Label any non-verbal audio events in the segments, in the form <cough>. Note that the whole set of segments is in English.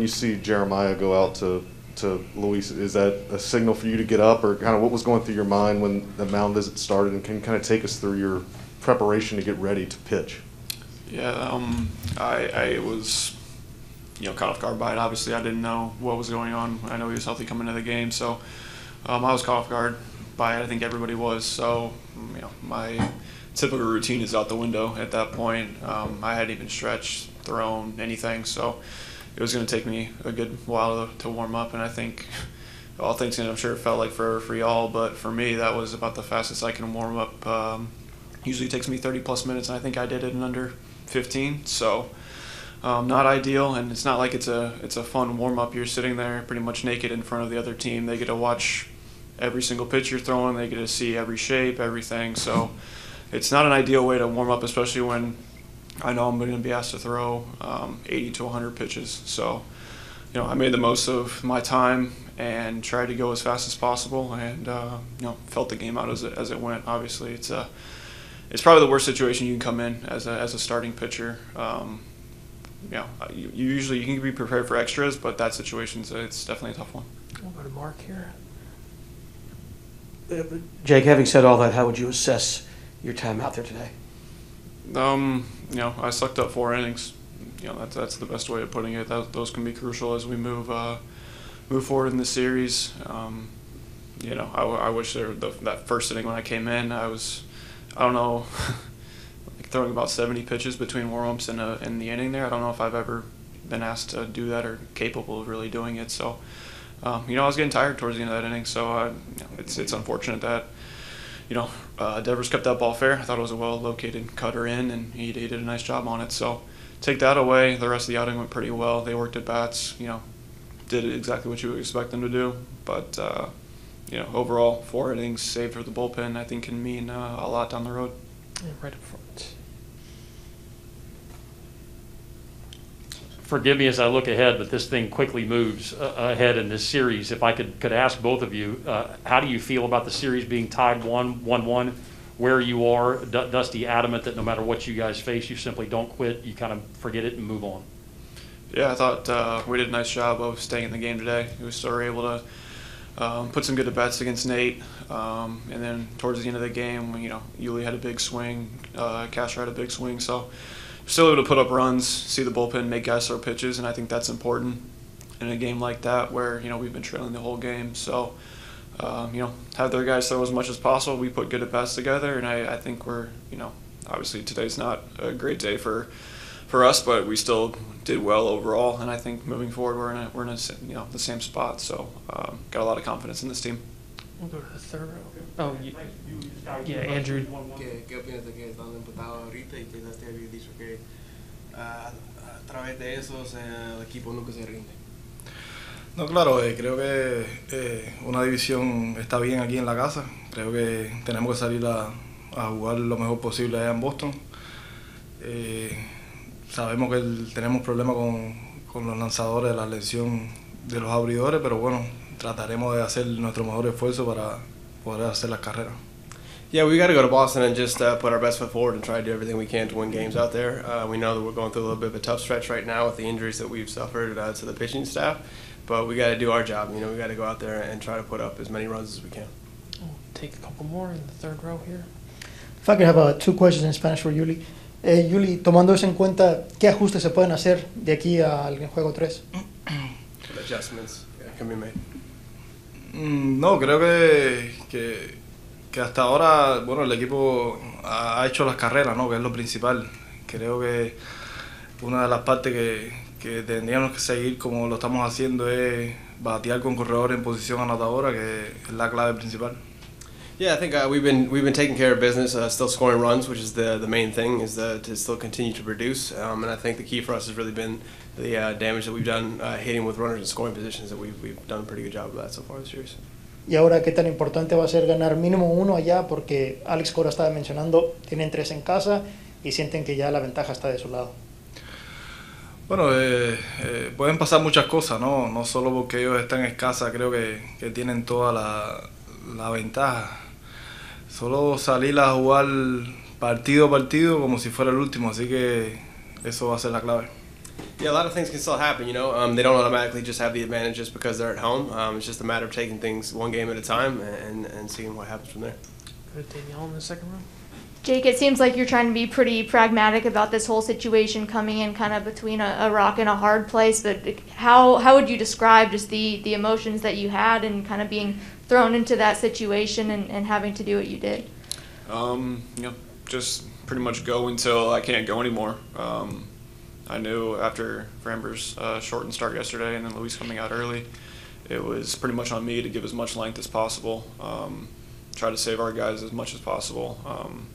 when you see Jeremiah go out to to Luis, is that a signal for you to get up, or kind of what was going through your mind when the mound visit started, and can kind of take us through your preparation to get ready to pitch? Yeah, um, I, I was, you know, caught off guard by it. Obviously, I didn't know what was going on. I know he was healthy coming into the game, so um, I was caught off guard by it. I think everybody was. So, you know, my typical routine is out the window at that point. Um, I hadn't even stretched, thrown, anything. So it was going to take me a good while to, to warm up. And I think <laughs> all things, and I'm sure it felt like forever for y'all, but for me, that was about the fastest I can warm up. Um, usually takes me 30 plus minutes, and I think I did it in under 15. So um, not ideal, and it's not like it's a it's a fun warm up. You're sitting there pretty much naked in front of the other team. They get to watch every single pitch you're throwing. They get to see every shape, everything. So it's not an ideal way to warm up, especially when I know I'm going to be asked to throw um, 80 to 100 pitches. So you know I made the most of my time and tried to go as fast as possible, and uh, you know felt the game out as it, as it went. Obviously, it's a it's probably the worst situation you can come in as a, as a starting pitcher. Um, you know, you, you, usually you can be prepared for extras, but that situation it's definitely a tough one. We'll go to Mark here. Uh, Jake, having said all that, how would you assess your time out there today? Um, you know, I sucked up four innings. You know, that's that's the best way of putting it. That, those can be crucial as we move uh, move forward in the series. Um, you know, I, I wish there the, that first inning when I came in, I was I don't know, <laughs> like throwing about 70 pitches between warmups and, uh, and the inning there. I don't know if I've ever been asked to do that or capable of really doing it. So, um, you know, I was getting tired towards the end of that inning. So uh, you know, it's it's unfortunate that, you know, uh, Devers kept that ball fair. I thought it was a well-located cutter in, and he, he did a nice job on it. So, take that away. The rest of the outing went pretty well. They worked at bats. You know, did exactly what you would expect them to do. But uh, you know, overall, four innings saved for the bullpen, I think can mean uh, a lot down the road. Yeah, right up front. Forgive me as I look ahead, but this thing quickly moves uh, ahead in this series. If I could, could ask both of you, uh, how do you feel about the series being tied 1 1 1? Where you are, D- Dusty adamant that no matter what you guys face, you simply don't quit. You kind of forget it and move on. Yeah, I thought uh, we did a nice job of staying in the game today. We still were able to um, put some good at bats against Nate, um, and then towards the end of the game, you know, Yuli had a big swing, uh, Castro had a big swing, so still able to put up runs, see the bullpen, make guys throw pitches, and I think that's important in a game like that where you know we've been trailing the whole game. So um, you know, have their guys throw as much as possible. We put good at bats together, and I, I think we're you know obviously today's not a great day for for us, but we still did well overall. And I think moving forward, we're in a, we're in a, you know the same spot. So um, got a lot of confidence in this team. We'll go to the third row. Oh, you, yeah, Andrew. ¿Qué, ¿Qué opinas de que están empatados ahorita y quizás te había dicho que uh, a través de eso o sea, el equipo nunca se rinde? No, claro, eh, creo que eh, una división está bien aquí en la casa. Creo que tenemos que salir a, a jugar lo mejor posible allá en Boston. Eh, sabemos que el, tenemos problemas con, con, los lanzadores, la lesión de los abridores, pero bueno, trataremos de hacer nuestro mejor esfuerzo para poder hacer las carreras. Yeah, we got to go to Boston and just uh, put our best foot forward and try to do everything we can to win games out there. Uh, we know that we're going through a little bit of a tough stretch right now with the injuries that we've suffered uh, to the pitching staff, but we got to do our job. You know, we got to go out there and try to put up as many runs as we can. We'll take a couple more in the third row here. If I could have uh, two questions in Spanish for Yuli. Eh, Yuli, tomando eso en cuenta, ¿qué ajustes se pueden hacer de aquí al juego 3? <coughs> Adjustments yeah, can be made. Mm, no, creo que, que, hasta ahora, bueno, el equipo ha hecho las carreras, ¿no? Que es lo principal. Creo que una de las partes que, que tendríamos que seguir como lo estamos haciendo es batear con corredores en posición anotadora, que es la clave principal. Yeah, I think uh, we've been we've been taking care of business, uh, still scoring runs, which is the the main thing, is the, to still continue to produce. Um, and I think the key for us has really been the uh, damage that we've done uh, hitting with runners in scoring positions. That we've we've done a pretty good job of that so far this year. Y ahora, ¿qué tan importante va a ser ganar mínimo uno allá? Porque Alex Cora estaba mencionando, tienen tres en casa y sienten que ya la ventaja está de su lado. Bueno, eh, eh, pueden pasar muchas cosas, ¿no? No solo porque ellos están en casa, creo que, que tienen toda la, la ventaja solo salir a jugar partido a partido como si fuera el último, así que eso va a ser la clave. Yeah, a lot of things can still happen. You know, um, they don't automatically just have the advantage just because they're at home. Um, it's just a matter of taking things one game at a time and, and seeing what happens from there. Go to Danielle in the second row. Jake, it seems like you're trying to be pretty pragmatic about this whole situation, coming in kind of between a, a rock and a hard place. But how how would you describe just the the emotions that you had and kind of being thrown into that situation and, and having to do what you did? Um, you know, just pretty much go until I can't go anymore. Um, I knew after Framber's uh, shortened start yesterday and then Luis coming out early, it was pretty much on me to give as much length as possible. Um, try to save our guys as much as possible. Um,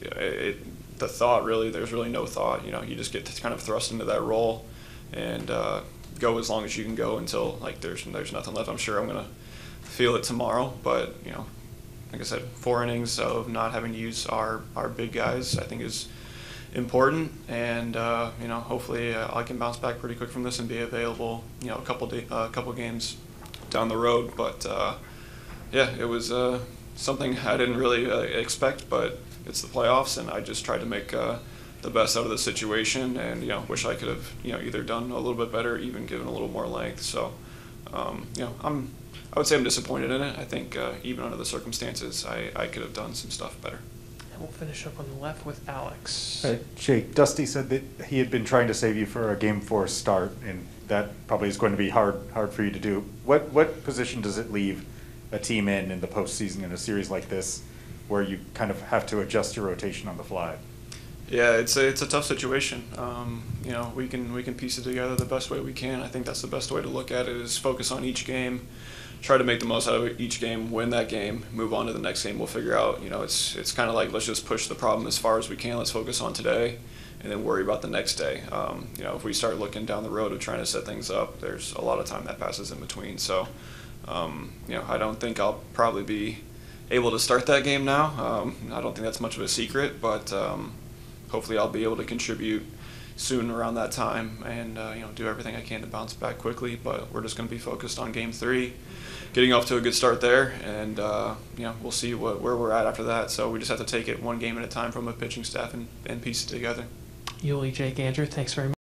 it, it, the thought really, there's really no thought. You know, you just get kind of thrust into that role and uh, go as long as you can go until like there's there's nothing left. I'm sure I'm gonna feel it tomorrow, but you know, like I said, four innings of not having to use our, our big guys, I think is important. And uh, you know, hopefully, uh, I can bounce back pretty quick from this and be available. You know, a couple a uh, couple games down the road. But uh, yeah, it was uh, something I didn't really uh, expect, but it's the playoffs, and I just tried to make. the best out of the situation, and you know, wish I could have you know either done a little bit better, even given a little more length. So, um, you know, I'm I would say I'm disappointed in it. I think uh, even under the circumstances, I, I could have done some stuff better. And we'll finish up on the left with Alex. Uh, Jake, Dusty said that he had been trying to save you for a game four start, and that probably is going to be hard, hard for you to do. What, what position does it leave a team in in the postseason in a series like this, where you kind of have to adjust your rotation on the fly? Yeah, it's a, it's a tough situation. Um, you know, we can we can piece it together the best way we can. I think that's the best way to look at it is focus on each game, try to make the most out of each game, win that game, move on to the next game. We'll figure out. You know, it's it's kind of like let's just push the problem as far as we can. Let's focus on today, and then worry about the next day. Um, you know, if we start looking down the road of trying to set things up, there's a lot of time that passes in between. So, um, you know, I don't think I'll probably be able to start that game now. Um, I don't think that's much of a secret, but um, hopefully I'll be able to contribute soon around that time and uh, you know do everything I can to bounce back quickly. But we're just going to be focused on Game Three, getting off to a good start there, and uh, you know we'll see what where we're at after that. So we just have to take it one game at a time from a pitching staff and, and piece it together. Yuli, Jake, Andrew, thanks very much.